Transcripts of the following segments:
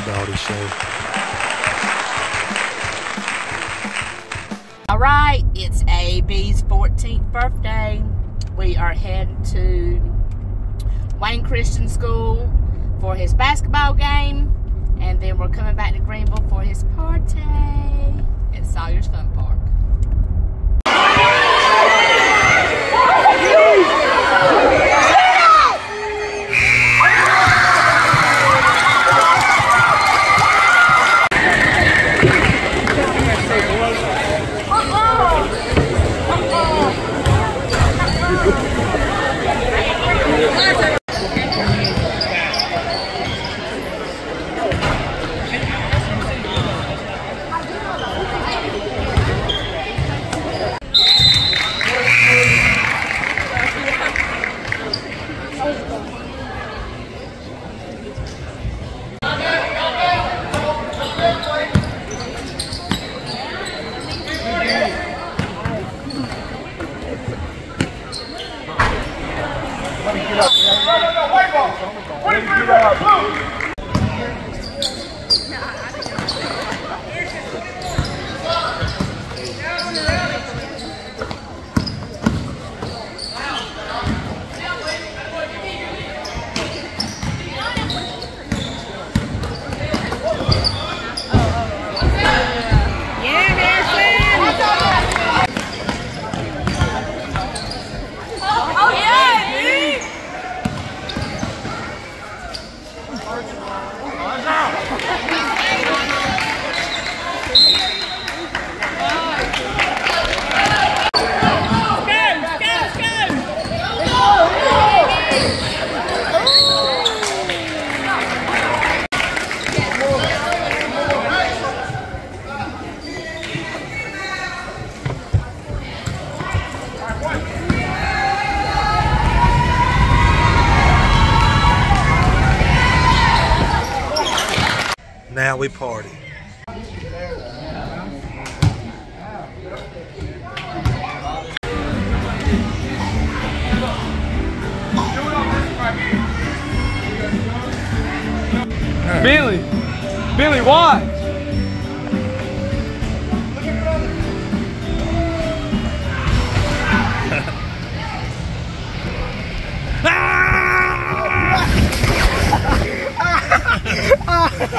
show. All right, it's AB's 14th birthday. We are headed to Wayne Christian School for his basketball game, and then we're coming back to Greenville for his party at Sawyer's Fun Park. up. Now we party. Billy, Billy, watch.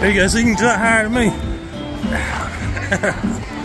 There you go, so you can jump higher than me.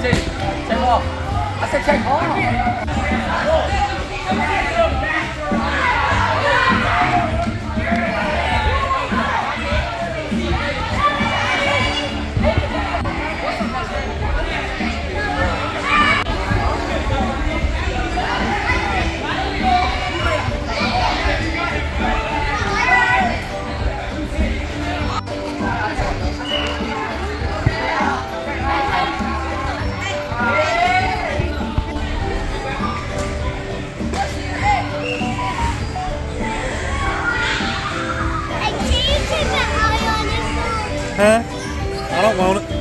Saya 帅哥 Huh? I don't want it.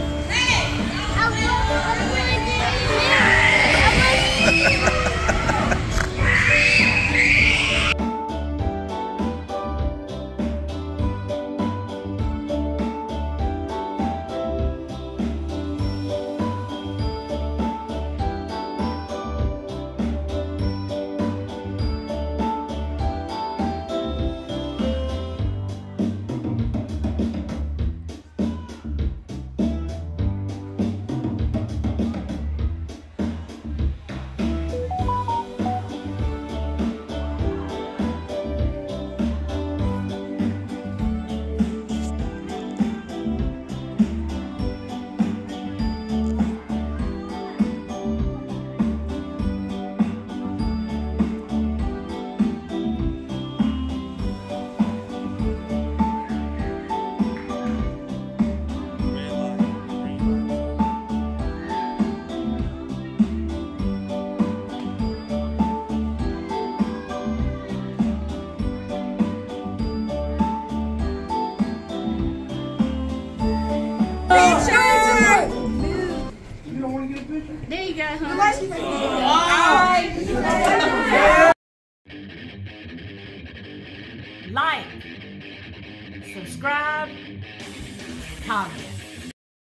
There you go, honey. Like, subscribe, comment.